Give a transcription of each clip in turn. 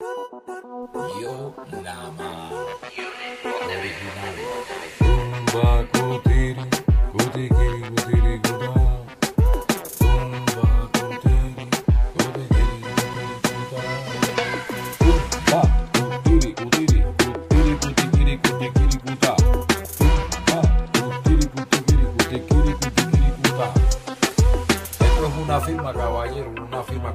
Yo una firma caballero, una firma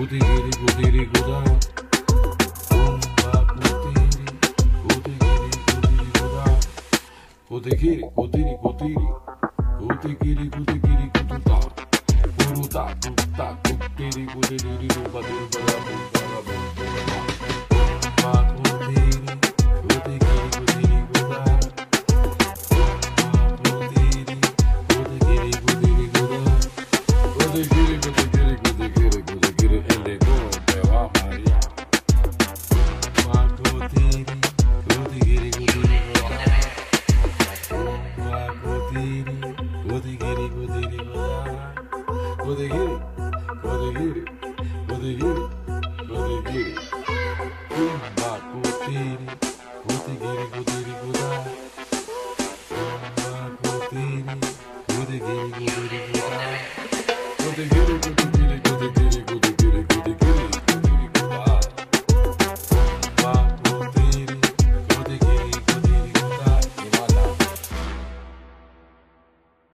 Kudigiri kudigiri kuda Kumba kutiri Kudigiri kudigiri kuda Kudigiri kutiri kutiri Kudigiri kudigiri kututa Kuruta kuta kutiri kudigiri kuda Kudigiri kudigiri kuda Thank you. giri gudiri gudiri gudiri gudiri gudiri kumba kutiri gudiri gudiri guda kumba kutiri gudiri gudiri guda gudiri gudiri gudiri